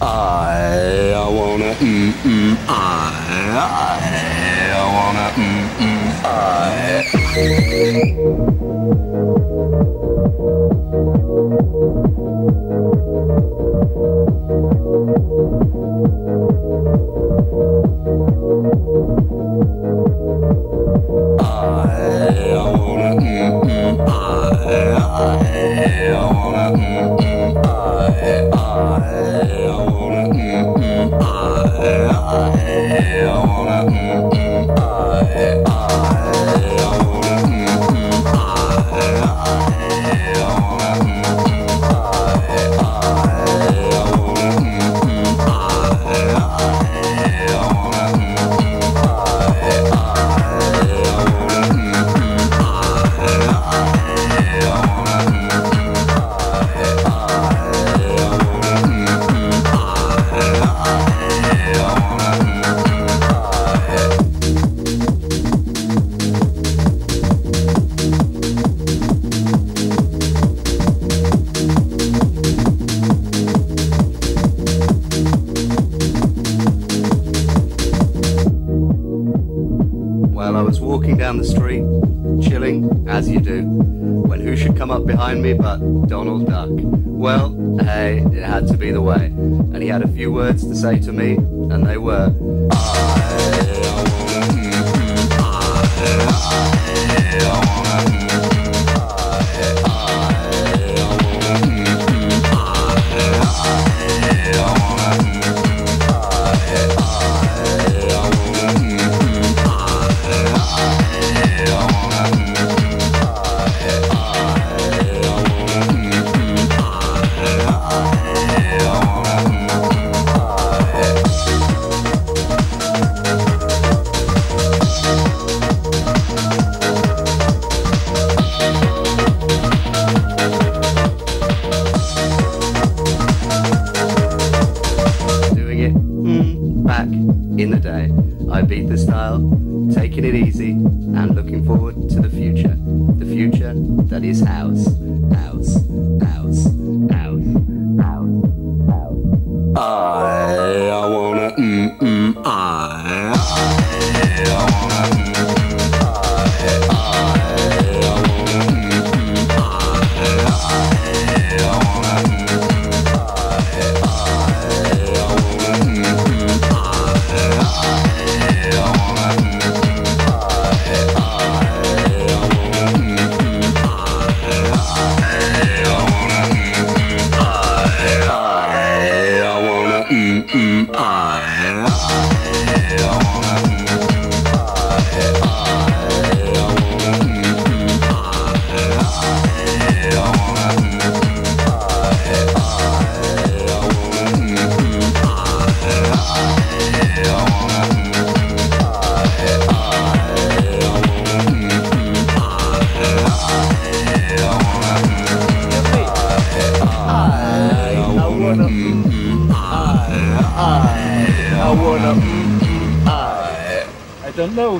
I, wanna, mm, mm, I, I, I wanna, mm, mm, I, I, wanna, mm, mm, I, I, I wanna, I was walking down the street, chilling, as you do, when who should come up behind me but Donald Duck? Well, hey, it had to be the way. And he had a few words to say to me, and they were, doing back in the day. I beat the style, taking it easy, and looking forward to the future. The future that is house, house, I I, I wanna, I, I don't know.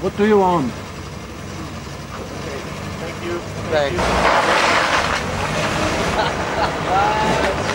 What do you want? Okay, Thank you. Thanks.